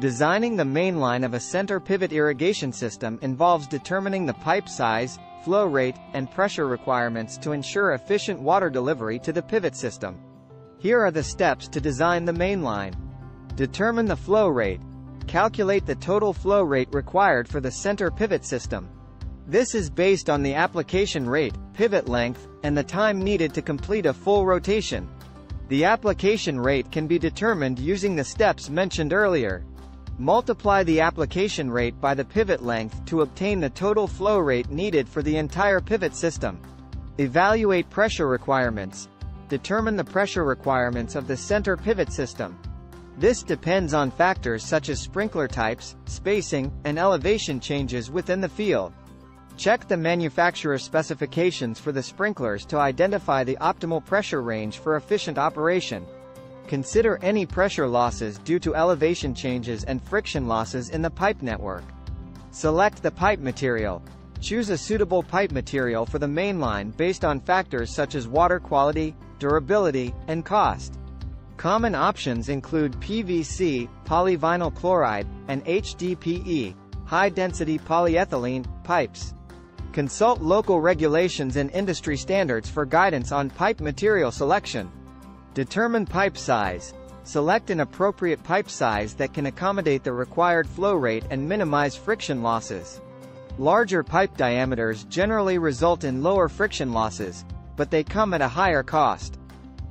Designing the mainline of a center pivot irrigation system involves determining the pipe size, flow rate, and pressure requirements to ensure efficient water delivery to the pivot system. Here are the steps to design the mainline. Determine the flow rate. Calculate the total flow rate required for the center pivot system. This is based on the application rate, pivot length, and the time needed to complete a full rotation. The application rate can be determined using the steps mentioned earlier. Multiply the application rate by the pivot length to obtain the total flow rate needed for the entire pivot system. Evaluate pressure requirements. Determine the pressure requirements of the center pivot system. This depends on factors such as sprinkler types, spacing, and elevation changes within the field. Check the manufacturer specifications for the sprinklers to identify the optimal pressure range for efficient operation. Consider any pressure losses due to elevation changes and friction losses in the pipe network. Select the pipe material. Choose a suitable pipe material for the mainline based on factors such as water quality, durability, and cost. Common options include PVC, polyvinyl chloride, and HDPE, high-density polyethylene, pipes. Consult local regulations and industry standards for guidance on pipe material selection. Determine pipe size. Select an appropriate pipe size that can accommodate the required flow rate and minimize friction losses. Larger pipe diameters generally result in lower friction losses, but they come at a higher cost.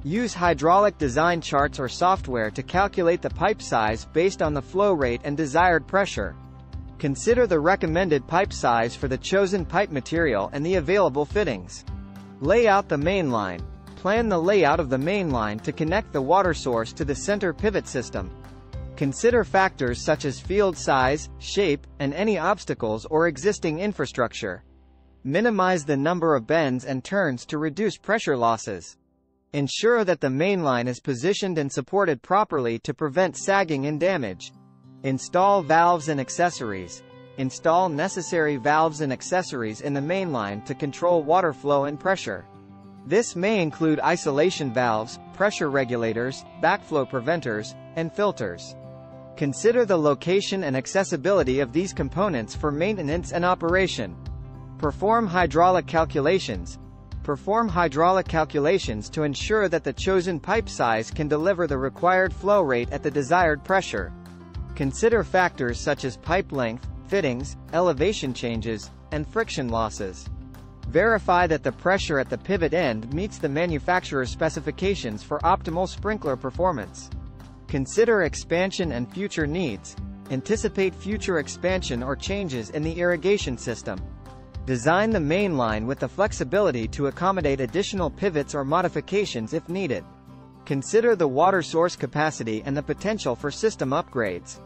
Use hydraulic design charts or software to calculate the pipe size based on the flow rate and desired pressure. Consider the recommended pipe size for the chosen pipe material and the available fittings. Lay out the main line. Plan the layout of the main line to connect the water source to the center pivot system. Consider factors such as field size, shape, and any obstacles or existing infrastructure. Minimize the number of bends and turns to reduce pressure losses. Ensure that the main line is positioned and supported properly to prevent sagging and damage. Install valves and accessories. Install necessary valves and accessories in the main line to control water flow and pressure. This may include isolation valves, pressure regulators, backflow preventers, and filters. Consider the location and accessibility of these components for maintenance and operation. Perform hydraulic calculations. Perform hydraulic calculations to ensure that the chosen pipe size can deliver the required flow rate at the desired pressure. Consider factors such as pipe length, fittings, elevation changes, and friction losses. Verify that the pressure at the pivot end meets the manufacturer's specifications for optimal sprinkler performance. Consider expansion and future needs. Anticipate future expansion or changes in the irrigation system. Design the main line with the flexibility to accommodate additional pivots or modifications if needed. Consider the water source capacity and the potential for system upgrades.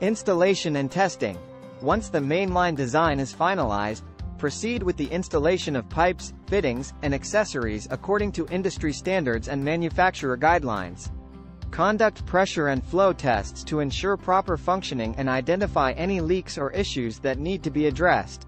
Installation and testing. Once the mainline design is finalized, Proceed with the installation of pipes, fittings, and accessories according to industry standards and manufacturer guidelines. Conduct pressure and flow tests to ensure proper functioning and identify any leaks or issues that need to be addressed.